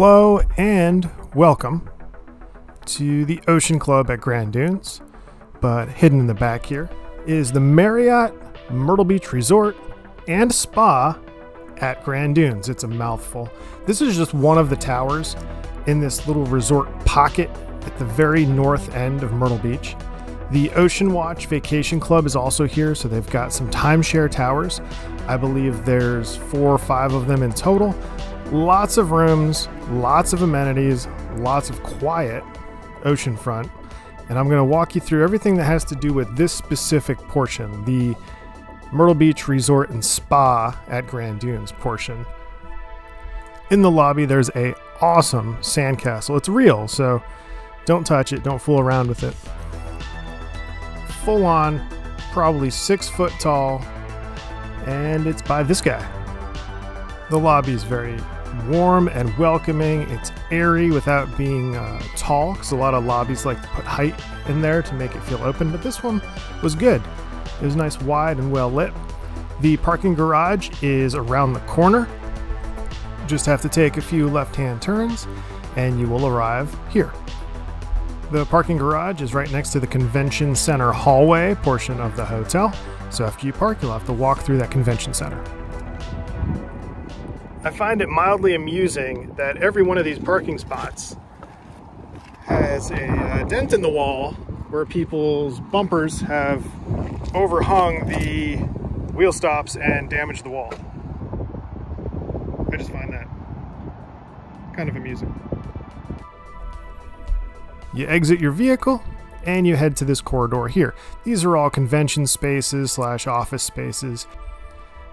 Hello and welcome to the Ocean Club at Grand Dunes. But hidden in the back here is the Marriott Myrtle Beach Resort and Spa at Grand Dunes. It's a mouthful. This is just one of the towers in this little resort pocket at the very north end of Myrtle Beach. The Ocean Watch Vacation Club is also here, so they've got some timeshare towers. I believe there's four or five of them in total. Lots of rooms, lots of amenities, lots of quiet oceanfront. And I'm going to walk you through everything that has to do with this specific portion, the Myrtle Beach Resort and Spa at Grand Dunes portion. In the lobby, there's a awesome sandcastle. It's real, so don't touch it. Don't fool around with it. Full on, probably six foot tall, and it's by this guy. The lobby is very warm and welcoming. It's airy without being uh, tall, because a lot of lobbies like to put height in there to make it feel open, but this one was good. It was nice, wide, and well lit. The parking garage is around the corner. Just have to take a few left hand turns, and you will arrive here. The parking garage is right next to the convention center hallway portion of the hotel. So after you park, you'll have to walk through that convention center. I find it mildly amusing that every one of these parking spots has a, uh, dent in the wall where people's bumpers have overhung the wheel stops and damaged the wall. I just find that kind of amusing. You exit your vehicle and you head to this corridor here. These are all convention spaces slash office spaces.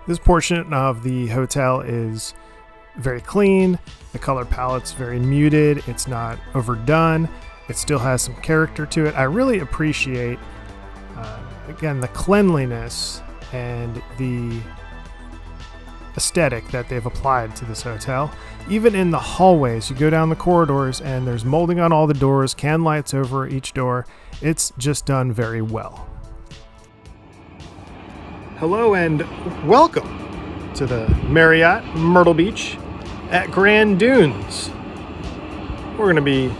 This portion of the hotel is very clean. The color palette's very muted. It's not overdone. It still has some character to it. I really appreciate, uh, again, the cleanliness and the aesthetic that they've applied to this hotel. Even in the hallways, you go down the corridors and there's molding on all the doors, can lights over each door. It's just done very well. Hello and welcome to the Marriott Myrtle Beach at Grand Dunes. We're going to be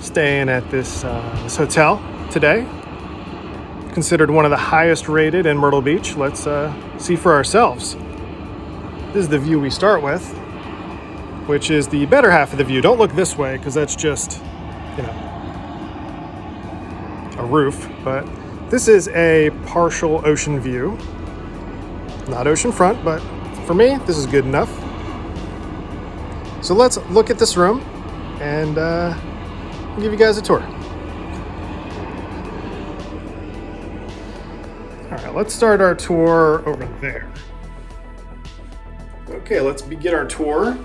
staying at this, uh, this hotel today. Considered one of the highest rated in Myrtle Beach. Let's uh, see for ourselves. This is the view we start with, which is the better half of the view. Don't look this way because that's just, you know, a roof. But this is a partial ocean view. Not ocean front, but for me, this is good enough. So let's look at this room and uh, give you guys a tour. All right, let's start our tour over there. Okay, let's begin our tour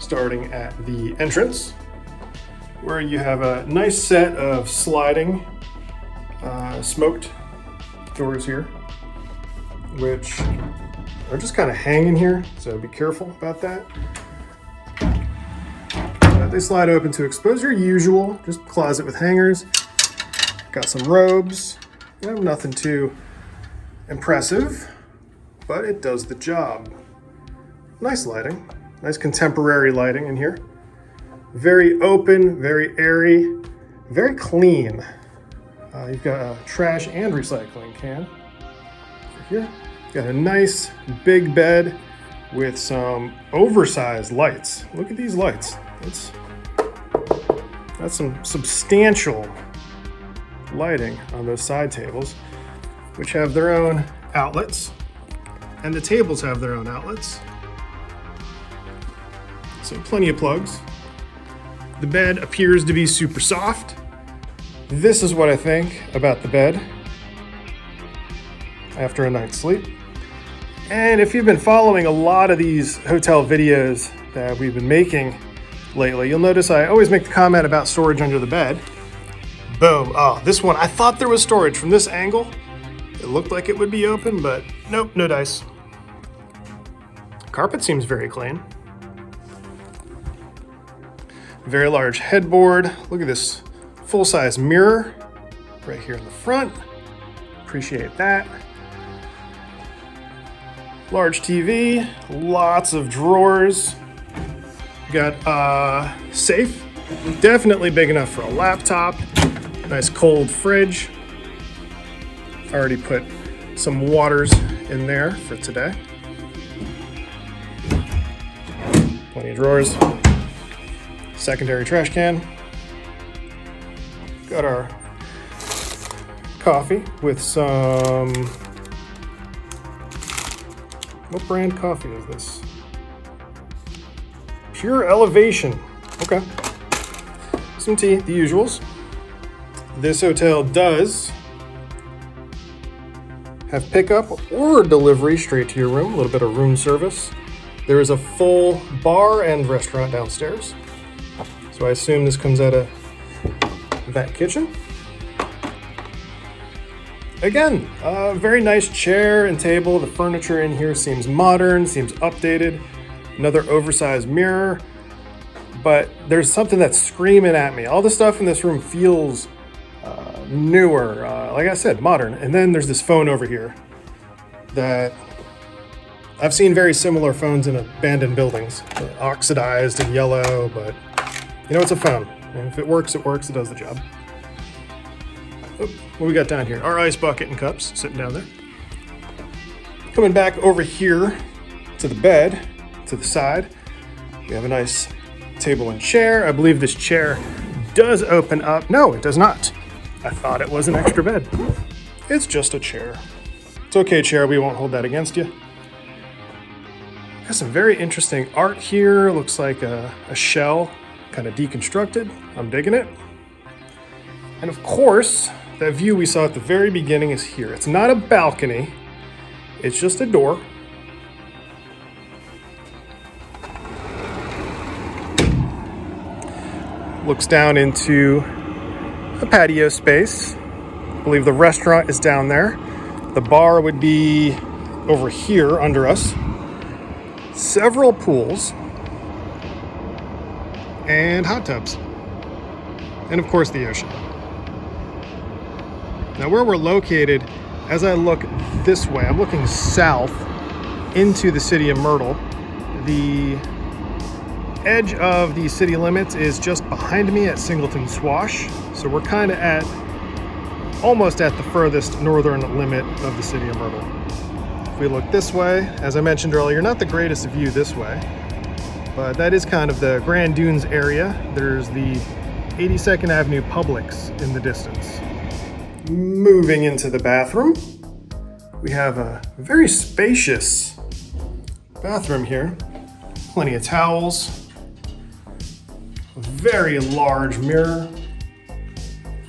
starting at the entrance where you have a nice set of sliding uh, smoked doors here which are just kind of hanging here so be careful about that. They slide open to expose your usual just closet with hangers. Got some robes. You know, nothing too impressive, but it does the job. Nice lighting, nice contemporary lighting in here. Very open, very airy, very clean. Uh, you've got a trash and recycling can over here. Got a nice big bed with some oversized lights. Look at these lights. That's, that's some substantial lighting on those side tables, which have their own outlets. And the tables have their own outlets. So plenty of plugs. The bed appears to be super soft. This is what I think about the bed after a night's sleep. And if you've been following a lot of these hotel videos that we've been making lately, you'll notice I always make the comment about storage under the bed. Boom. Oh, this one, I thought there was storage from this angle. It looked like it would be open, but nope, no dice. Carpet seems very clean. Very large headboard. Look at this full-size mirror right here in the front. Appreciate that. Large TV, lots of drawers. Got uh, safe, definitely big enough for a laptop. Nice cold fridge. Already put some waters in there for today. Plenty of drawers. Secondary trash can. Got our coffee with some. What brand coffee is this? Pure Elevation. Okay. Some tea, the usuals. This hotel does have pickup or delivery straight to your room, a little bit of room service. There is a full bar and restaurant downstairs. So I assume this comes out of that kitchen. Again, a very nice chair and table. The furniture in here seems modern, seems updated. Another oversized mirror. But there's something that's screaming at me. All the stuff in this room feels uh, newer, uh, like I said, modern. And then there's this phone over here that I've seen very similar phones in abandoned buildings, oxidized and yellow, but you know, it's a phone. And if it works, it works, it does the job. Oop, what we got down here? Our ice bucket and cups sitting down there. Coming back over here to the bed, to the side, we have a nice table and chair. I believe this chair does open up. No, it does not. I thought it was an extra bed. It's just a chair. It's okay, chair. We won't hold that against you. Got some very interesting art here. Looks like a, a shell, kind of deconstructed. I'm digging it. And of course, that view we saw at the very beginning is here. It's not a balcony, it's just a door. Looks down into a patio space. I believe the restaurant is down there. The bar would be over here under us. Several pools and hot tubs. And of course, the ocean. Now, where we're located, as I look this way, I'm looking south into the city of Myrtle. The edge of the city limits is just behind me at Singleton Swash. So we're kind of at almost at the furthest northern limit of the city of Myrtle. If we look this way, as I mentioned earlier, not the greatest view this way, but that is kind of the Grand Dunes area. There's the 82nd Avenue Publix in the distance. Moving into the bathroom, we have a very spacious bathroom here. Plenty of towels, very large mirror,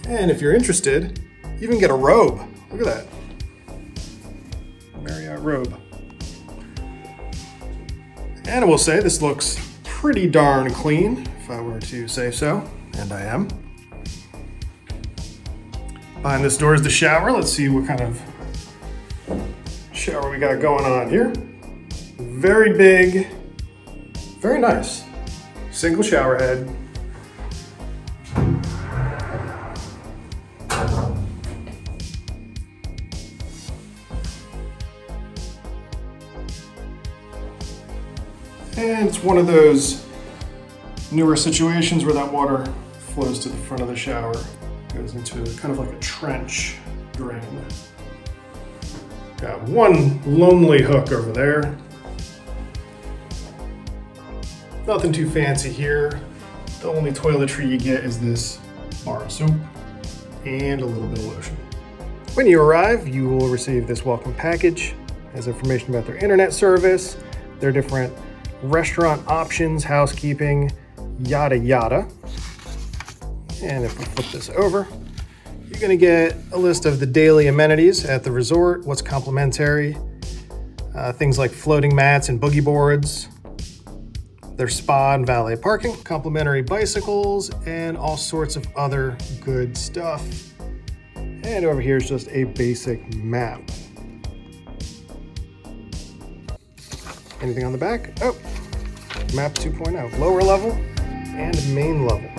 and if you're interested, even get a robe. Look at that. Marriott robe. And I will say this looks pretty darn clean, if I were to say so, and I am. Behind this door is the shower. Let's see what kind of shower we got going on here. Very big, very nice. Single shower head. It's one of those newer situations where that water flows to the front of the shower, goes into kind of like a trench drain. Got one lonely hook over there. Nothing too fancy here. The only toiletry you get is this bar of soap and a little bit of lotion. When you arrive, you will receive this welcome package. It has information about their internet service, their different restaurant options, housekeeping, yada yada. And if we flip this over, you're gonna get a list of the daily amenities at the resort, what's complimentary, uh, things like floating mats and boogie boards, their spa and valet parking, complimentary bicycles, and all sorts of other good stuff. And over here is just a basic map. Anything on the back? Oh, map 2.0, lower level and main level.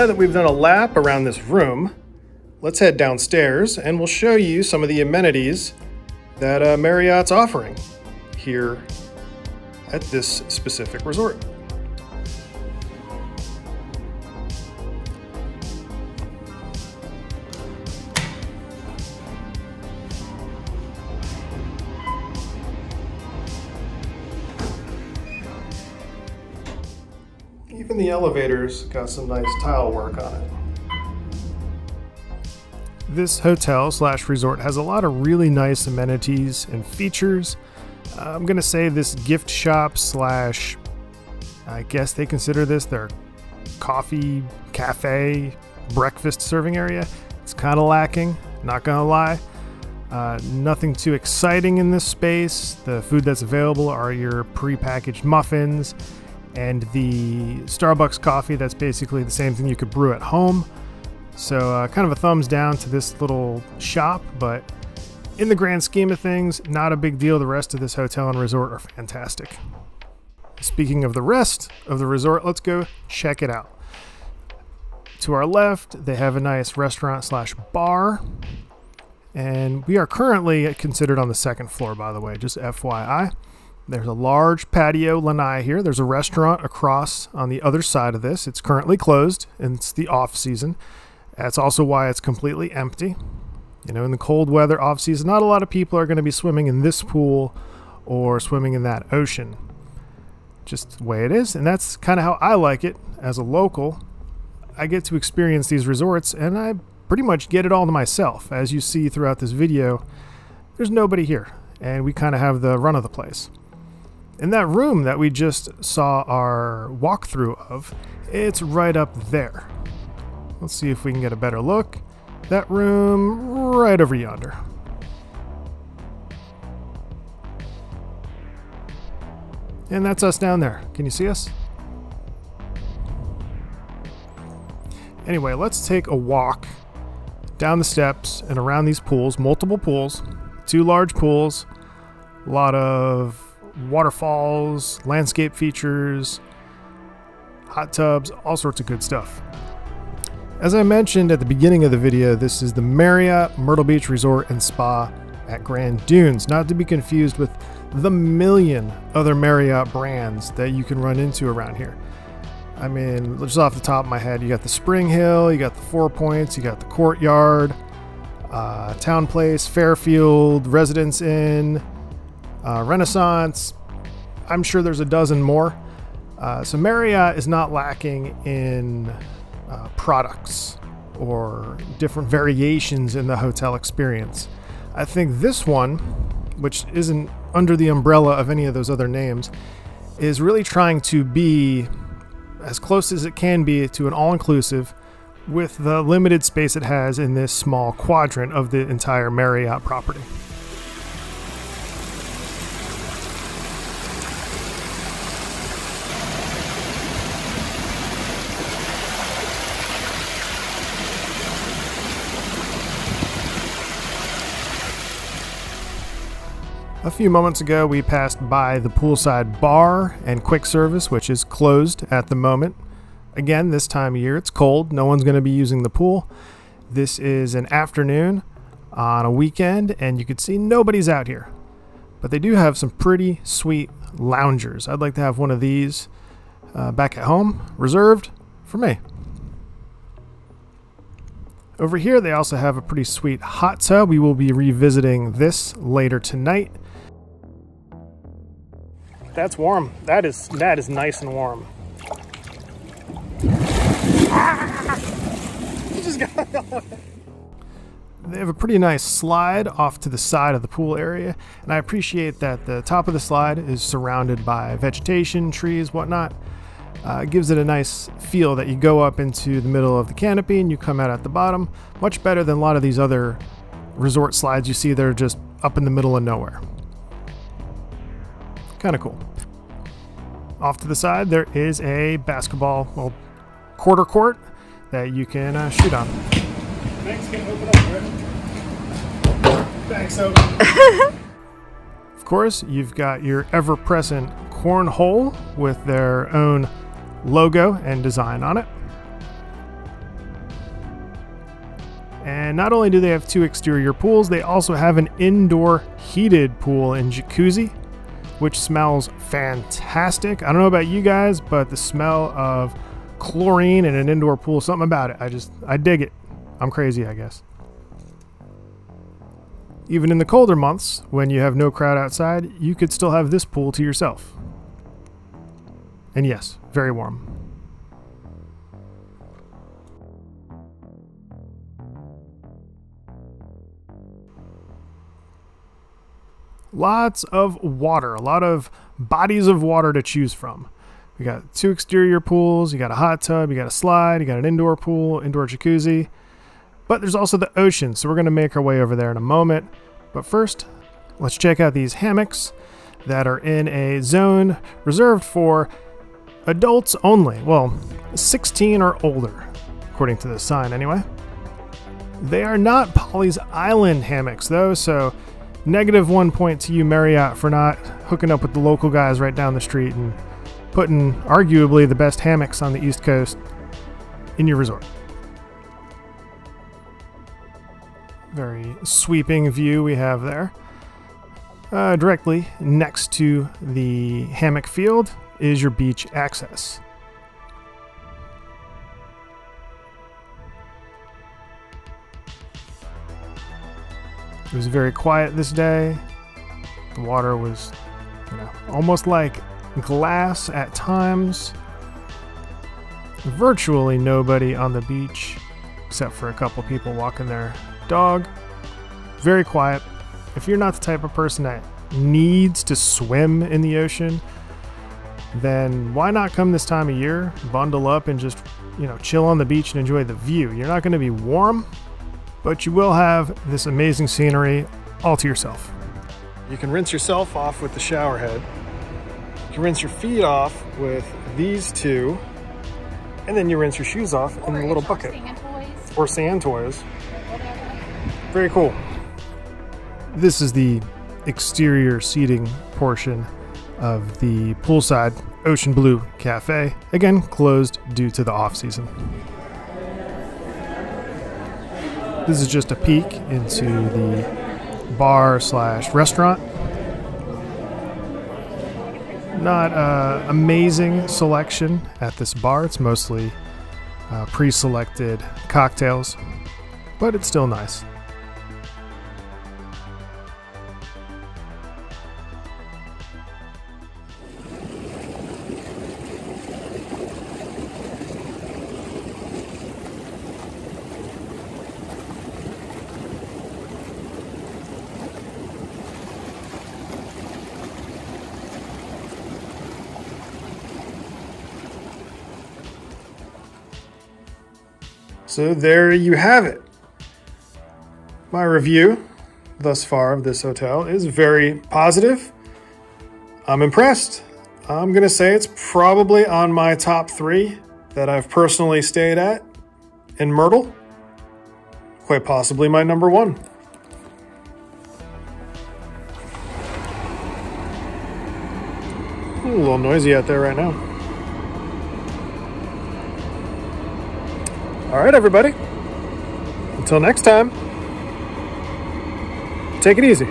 Now that we've done a lap around this room, let's head downstairs and we'll show you some of the amenities that uh, Marriott's offering here at this specific resort. Elevator's got some nice tile work on it. This hotel slash resort has a lot of really nice amenities and features. Uh, I'm gonna say this gift shop slash, I guess they consider this their coffee, cafe, breakfast serving area. It's kind of lacking, not gonna lie. Uh, nothing too exciting in this space. The food that's available are your pre-packaged muffins and the Starbucks coffee that's basically the same thing you could brew at home. So, uh, kind of a thumbs down to this little shop, but in the grand scheme of things, not a big deal. The rest of this hotel and resort are fantastic. Speaking of the rest of the resort, let's go check it out. To our left, they have a nice restaurant slash bar. And we are currently considered on the second floor, by the way, just FYI. There's a large patio lanai here. There's a restaurant across on the other side of this. It's currently closed and it's the off season. That's also why it's completely empty. You know, in the cold weather off season, not a lot of people are going to be swimming in this pool or swimming in that ocean. Just the way it is, and that's kind of how I like it as a local. I get to experience these resorts and I pretty much get it all to myself. As you see throughout this video, there's nobody here, and we kind of have the run of the place. In that room that we just saw our walkthrough of, it's right up there. Let's see if we can get a better look. That room right over yonder. And that's us down there. Can you see us? Anyway, let's take a walk down the steps and around these pools, multiple pools, two large pools, a lot of waterfalls, landscape features, hot tubs, all sorts of good stuff. As I mentioned at the beginning of the video, this is the Marriott Myrtle Beach Resort and Spa at Grand Dunes, not to be confused with the million other Marriott brands that you can run into around here. I mean, just off the top of my head, you got the Spring Hill, you got the Four Points, you got the Courtyard, uh, TownePlace, Fairfield, Residence Inn, uh, Renaissance. I'm sure there's a dozen more. Uh, so Marriott is not lacking in uh, products or different variations in the hotel experience. I think this one, which isn't under the umbrella of any of those other names, is really trying to be as close as it can be to an all inclusive with the limited space it has in this small quadrant of the entire Marriott property. A few moments ago, we passed by the poolside bar and quick service, which is closed at the moment. Again, this time of year, it's cold. No one's going to be using the pool. This is an afternoon on a weekend, and you can see nobody's out here. But they do have some pretty sweet loungers. I'd like to have one of these uh, back at home, reserved for me. Over here, they also have a pretty sweet hot tub. We will be revisiting this later tonight. That's warm. That is that is nice and warm. got They have a pretty nice slide off to the side of the pool area, and I appreciate that the top of the slide is surrounded by vegetation, trees, whatnot. Uh, it gives it a nice feel that you go up into the middle of the canopy and you come out at the bottom. Much better than a lot of these other resort slides you see that are just up in the middle of nowhere. Kind of cool. Off to the side, there is a basketball, well, quarter court that you can uh, shoot on. Thanks, can open up, Thanks, of course, you've got your ever-present cornhole with their own logo and design on it. And not only do they have two exterior pools, they also have an indoor heated pool and jacuzzi, which smells fantastic. I don't know about you guys, but the smell of chlorine in an indoor pool, something about it. I just, I dig it. I'm crazy, I guess. Even in the colder months, when you have no crowd outside, you could still have this pool to yourself. And yes, very warm. Lots of water, a lot of bodies of water to choose from. We got two exterior pools, you got a hot tub, you got a slide, you got an indoor pool, indoor jacuzzi. But there's also the ocean, so we're going to make our way over there in a moment. But first, let's check out these hammocks that are in a zone reserved for adults only. Well, 16 or older, according to the sign anyway. They are not Pawleys Island hammocks though, so negative one point to you, Marriott, for not hooking up with the local guys right down the street and putting arguably the best hammocks on the East Coast in your resort. Very sweeping view we have there. Uh, directly next to the hammock field is your beach access. It was very quiet this day. The water was, you know, almost like glass at times. Virtually nobody on the beach, except for a couple people walking their dog. Very quiet. If you're not the type of person that needs to swim in the ocean, then why not come this time of year, bundle up, and just, you know, chill on the beach and enjoy the view? You're not going to be warm, but you will have this amazing scenery all to yourself. You can rinse yourself off with the shower head. You can rinse your feet off with these two, and then you rinse your shoes off or in the little bucket. Sand or sand toys. Very cool. This is the exterior seating portion of the poolside Ocean Blue Cafe, again closed due to the off season. This is just a peek into the bar slash restaurant. Not uh, amazing selection at this bar. It's mostly uh, pre-selected cocktails, but it's still nice. So there you have it. My review thus far of this hotel is very positive. I'm impressed. I'm going to say it's probably on my top three that I've personally stayed at in Myrtle. Quite possibly my number one. a little noisy out there right now. All right, everybody. Until next time, take it easy.